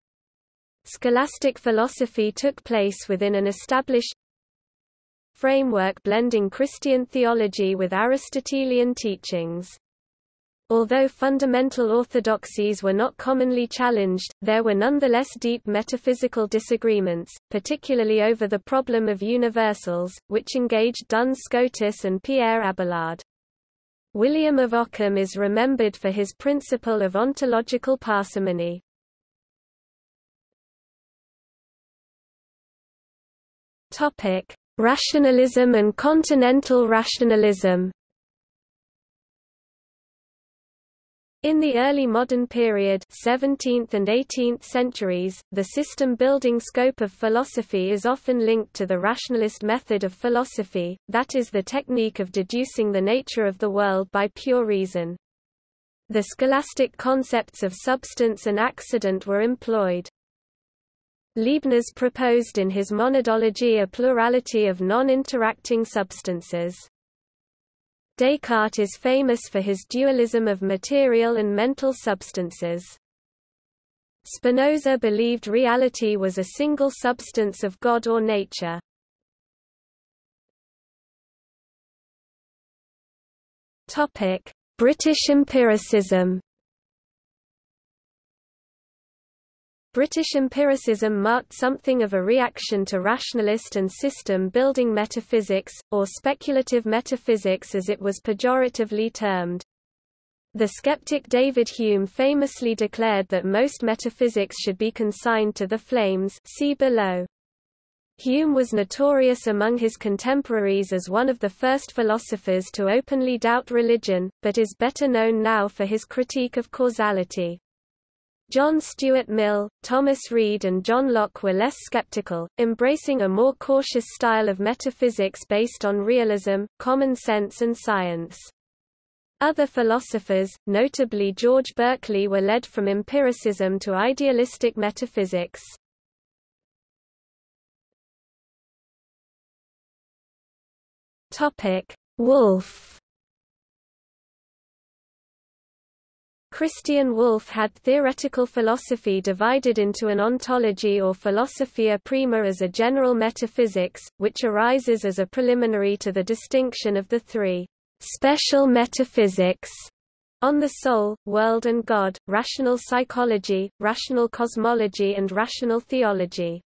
Scholastic philosophy took place within an established framework blending Christian theology with Aristotelian teachings. Although fundamental orthodoxies were not commonly challenged, there were nonetheless deep metaphysical disagreements, particularly over the problem of universals, which engaged Duns Scotus and Pierre Abelard. William of Ockham is remembered for his principle of ontological parsimony. Rationalism and continental rationalism In the early modern period 17th and 18th centuries, the system-building scope of philosophy is often linked to the rationalist method of philosophy, that is the technique of deducing the nature of the world by pure reason. The scholastic concepts of substance and accident were employed. Leibniz proposed in his monadology a plurality of non-interacting substances. Descartes is famous for his dualism of material and mental substances. Spinoza believed reality was a single substance of God or nature. British empiricism British empiricism marked something of a reaction to rationalist and system-building metaphysics, or speculative metaphysics as it was pejoratively termed. The skeptic David Hume famously declared that most metaphysics should be consigned to the flames see below. Hume was notorious among his contemporaries as one of the first philosophers to openly doubt religion, but is better known now for his critique of causality. John Stuart Mill, Thomas Reid and John Locke were less skeptical, embracing a more cautious style of metaphysics based on realism, common sense and science. Other philosophers, notably George Berkeley were led from empiricism to idealistic metaphysics. Topic: Christian Wolff had theoretical philosophy divided into an ontology or philosophia prima as a general metaphysics, which arises as a preliminary to the distinction of the three special metaphysics on the soul, world and God, rational psychology, rational cosmology and rational theology.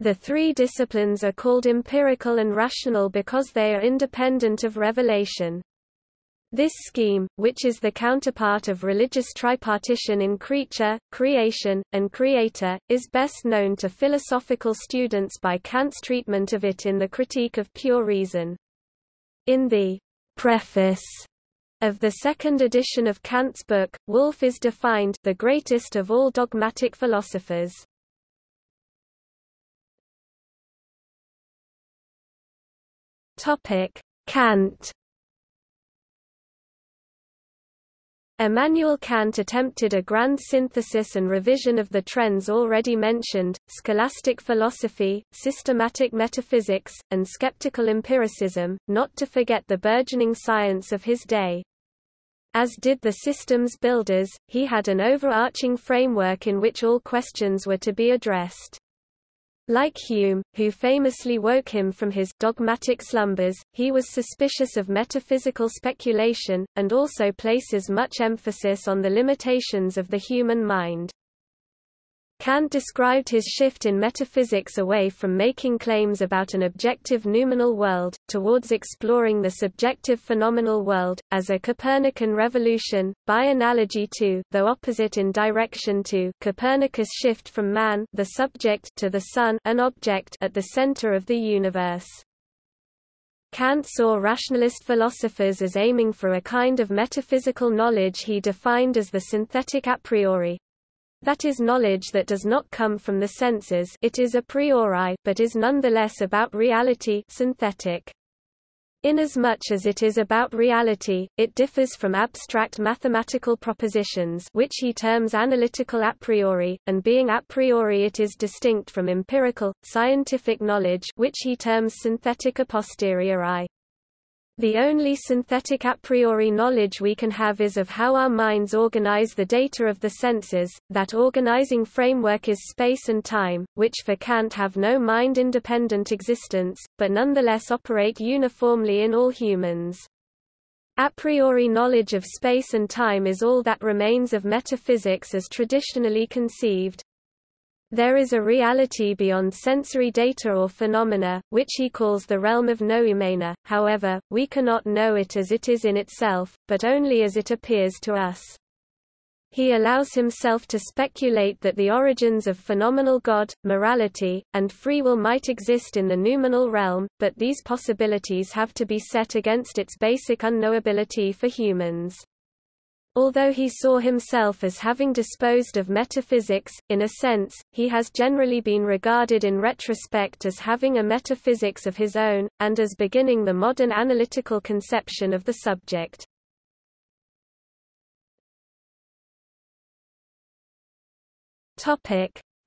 The three disciplines are called empirical and rational because they are independent of revelation. This scheme, which is the counterpart of religious tripartition in creature, creation, and creator, is best known to philosophical students by Kant's treatment of it in the Critique of Pure Reason. In the preface of the second edition of Kant's book, Wolff is defined the greatest of all dogmatic philosophers. Kant. Immanuel Kant attempted a grand synthesis and revision of the trends already mentioned, scholastic philosophy, systematic metaphysics, and skeptical empiricism, not to forget the burgeoning science of his day. As did the systems builders, he had an overarching framework in which all questions were to be addressed. Like Hume, who famously woke him from his dogmatic slumbers, he was suspicious of metaphysical speculation, and also places much emphasis on the limitations of the human mind. Kant described his shift in metaphysics away from making claims about an objective noumenal world, towards exploring the subjective phenomenal world, as a Copernican revolution, by analogy to though opposite in direction to Copernicus' shift from man the subject to the sun an object at the center of the universe. Kant saw rationalist philosophers as aiming for a kind of metaphysical knowledge he defined as the synthetic a priori, that is knowledge that does not come from the senses it is a priori but is nonetheless about reality synthetic. Inasmuch as it is about reality, it differs from abstract mathematical propositions which he terms analytical a priori, and being a priori it is distinct from empirical, scientific knowledge which he terms synthetic a posteriori. The only synthetic a priori knowledge we can have is of how our minds organize the data of the senses, that organizing framework is space and time, which for Kant have no mind-independent existence, but nonetheless operate uniformly in all humans. A priori knowledge of space and time is all that remains of metaphysics as traditionally conceived, there is a reality beyond sensory data or phenomena, which he calls the realm of noumena, however, we cannot know it as it is in itself, but only as it appears to us. He allows himself to speculate that the origins of phenomenal God, morality, and free will might exist in the noumenal realm, but these possibilities have to be set against its basic unknowability for humans. Although he saw himself as having disposed of metaphysics, in a sense, he has generally been regarded in retrospect as having a metaphysics of his own, and as beginning the modern analytical conception of the subject.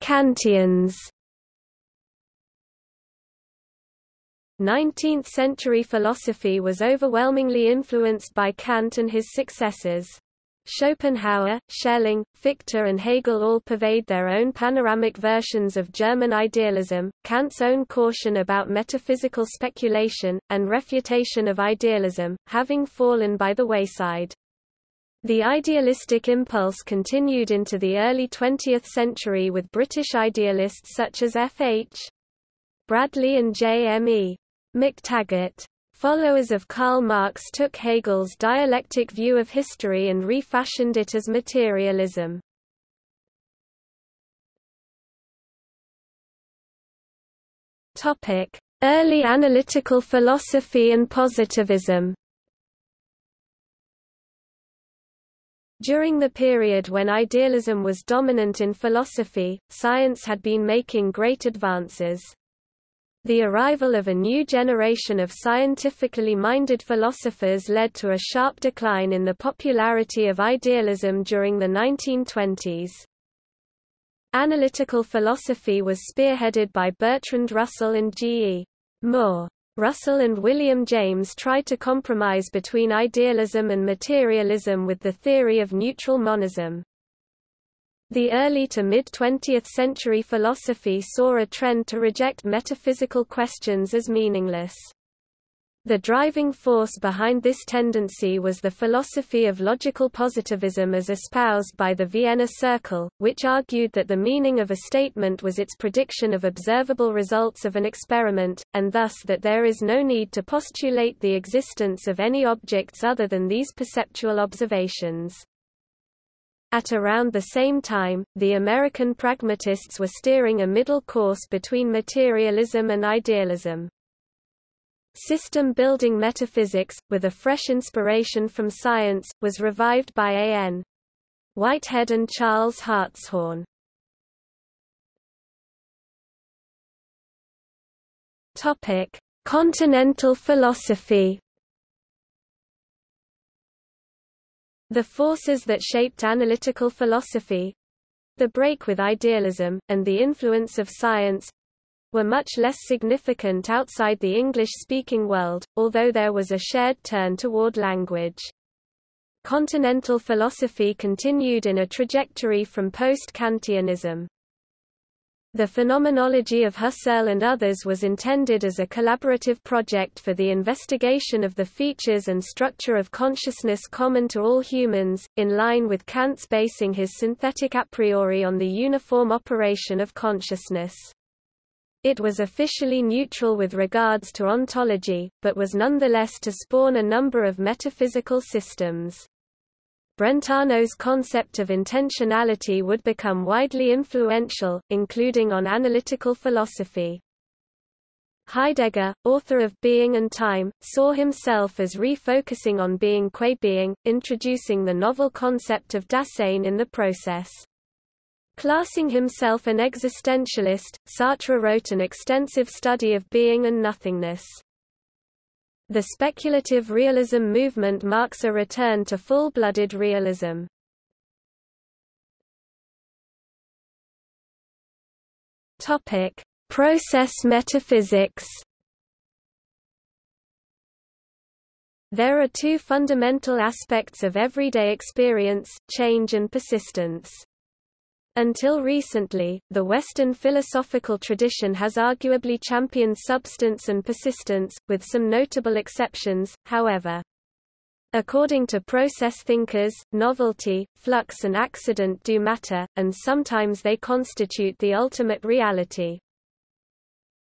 Kantians 19th-century philosophy was overwhelmingly influenced by Kant and his successors. Schopenhauer, Schelling, Fichte and Hegel all pervade their own panoramic versions of German idealism, Kant's own caution about metaphysical speculation, and refutation of idealism, having fallen by the wayside. The idealistic impulse continued into the early 20th century with British idealists such as F. H. Bradley and J. M. E. McTaggart. Followers of Karl Marx took Hegel's dialectic view of history and refashioned it as materialism. Early analytical philosophy and positivism During the period when idealism was dominant in philosophy, science had been making great advances. The arrival of a new generation of scientifically minded philosophers led to a sharp decline in the popularity of idealism during the 1920s. Analytical philosophy was spearheaded by Bertrand Russell and G. E. Moore. Russell and William James tried to compromise between idealism and materialism with the theory of neutral monism. The early to mid-20th century philosophy saw a trend to reject metaphysical questions as meaningless. The driving force behind this tendency was the philosophy of logical positivism as espoused by the Vienna Circle, which argued that the meaning of a statement was its prediction of observable results of an experiment, and thus that there is no need to postulate the existence of any objects other than these perceptual observations. At around the same time, the American pragmatists were steering a middle course between materialism and idealism. System-building metaphysics, with a fresh inspiration from science, was revived by A. N. Whitehead and Charles Hartshorne. Continental philosophy The forces that shaped analytical philosophy—the break with idealism, and the influence of science—were much less significant outside the English-speaking world, although there was a shared turn toward language. Continental philosophy continued in a trajectory from post-Kantianism. The phenomenology of Husserl and others was intended as a collaborative project for the investigation of the features and structure of consciousness common to all humans, in line with Kant's basing his synthetic a priori on the uniform operation of consciousness. It was officially neutral with regards to ontology, but was nonetheless to spawn a number of metaphysical systems. Brentano's concept of intentionality would become widely influential, including on analytical philosophy. Heidegger, author of Being and Time, saw himself as refocusing on being qua being, introducing the novel concept of Dasein in the process. Classing himself an existentialist, Sartre wrote an extensive study of being and nothingness. The speculative realism movement marks a return to full-blooded realism. Topic: Process metaphysics. There are two fundamental aspects of everyday experience, change and persistence. Until recently, the Western philosophical tradition has arguably championed substance and persistence, with some notable exceptions, however. According to process thinkers, novelty, flux and accident do matter, and sometimes they constitute the ultimate reality.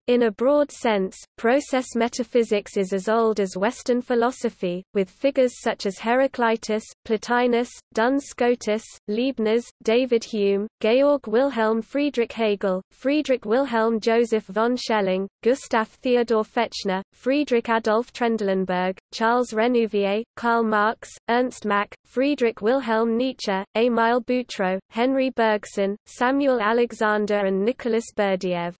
In a broad sense, process metaphysics is as old as Western philosophy, with figures such as Heraclitus, Plotinus, Duns Scotus, Leibniz, David Hume, Georg Wilhelm Friedrich Hegel, Friedrich Wilhelm Joseph von Schelling, Gustav Theodor Fechner, Friedrich Adolf Trendelenburg, Charles Renouvier, Karl Marx, Ernst Mach, Friedrich Wilhelm Nietzsche, Émile Boutroux, Henri Bergson, Samuel Alexander and Nicholas Berdyaev.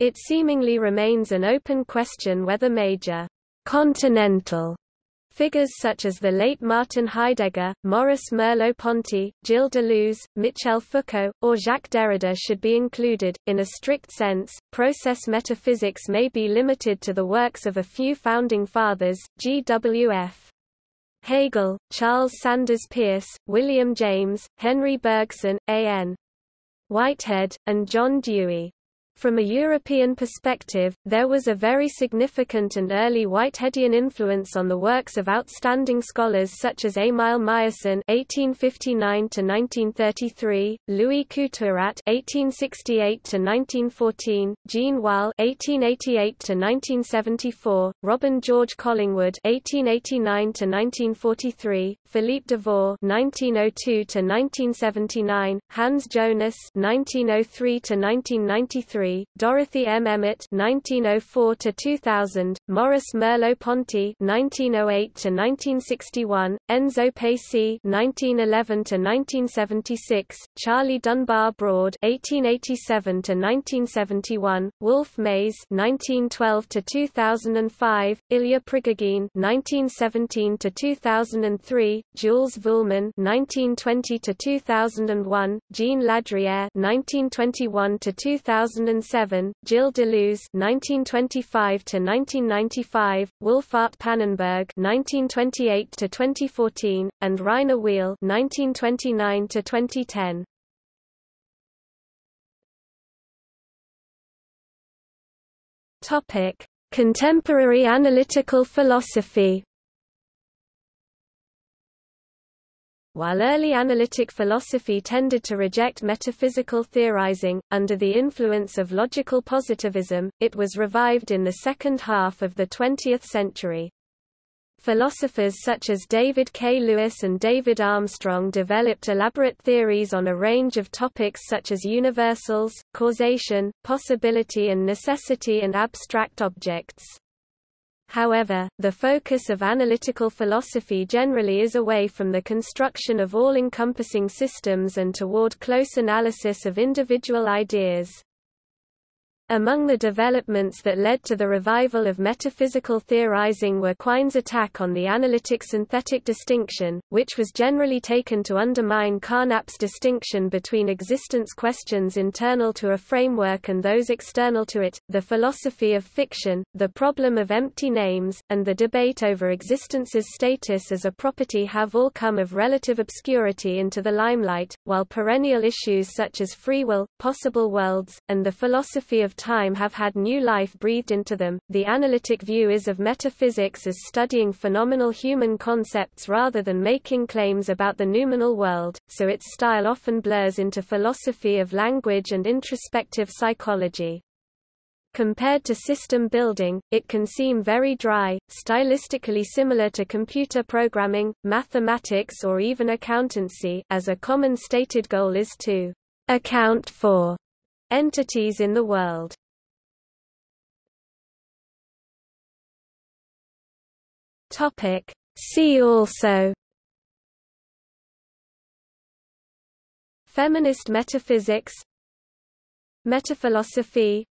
It seemingly remains an open question whether major continental Figures such as the late Martin Heidegger, Maurice Merleau-Ponty, Gilles Deleuze, Michel Foucault, or Jacques Derrida should be included. In a strict sense, process metaphysics may be limited to the works of a few founding fathers, G.W.F. Hegel, Charles Sanders Peirce, William James, Henri Bergson, A.N. Whitehead, and John Dewey. From a European perspective, there was a very significant and early Whiteheadian influence on the works of outstanding scholars such as Emil Meyerson (1859–1933), Louis Couturat (1868–1914), Jean Wahl (1888–1974), Robin George Collingwood (1889–1943), Philippe Devaux (1902–1979), Hans Jonas (1903–1993). Dorothy M. Emmett (1904–2000), Maurice Merleau-Ponty (1908–1961), Enzo Paci (1911–1976), Charlie Dunbar Broad (1887–1971), Wolf Mays (1912–2005), Ilya Prigogine (1917–2003), Jules Vuillemin (1920–2001), Jean Ladriere (1921–2007). 2007, Gilles Deleuze (1925–1995), Wolfhart Pannenberg (1928–2014), and Rainer Wiehl (1929–2010). Topic: Contemporary analytical philosophy. While early analytic philosophy tended to reject metaphysical theorizing, under the influence of logical positivism, it was revived in the second half of the 20th century. Philosophers such as David K. Lewis and David Armstrong developed elaborate theories on a range of topics such as universals, causation, possibility and necessity and abstract objects. However, the focus of analytical philosophy generally is away from the construction of all-encompassing systems and toward close analysis of individual ideas. Among the developments that led to the revival of metaphysical theorizing were Quine's attack on the analytic-synthetic distinction, which was generally taken to undermine Carnap's distinction between existence questions internal to a framework and those external to it, the philosophy of fiction, the problem of empty names, and the debate over existence's status as a property have all come of relative obscurity into the limelight, while perennial issues such as free will, possible worlds, and the philosophy of time have had new life breathed into them. The analytic view is of metaphysics as studying phenomenal human concepts rather than making claims about the noumenal world, so its style often blurs into philosophy of language and introspective psychology. Compared to system building, it can seem very dry, stylistically similar to computer programming, mathematics or even accountancy as a common stated goal is to account for entities in the world. Topic. See also. Feminist metaphysics. Metaphilosophy.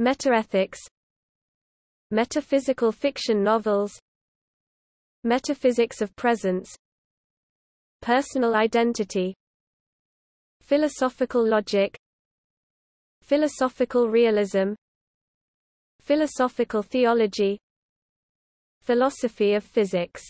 Metaethics. Metaphysical fiction novels. Metaphysics of presence. Personal identity. Philosophical logic Philosophical realism Philosophical theology Philosophy of physics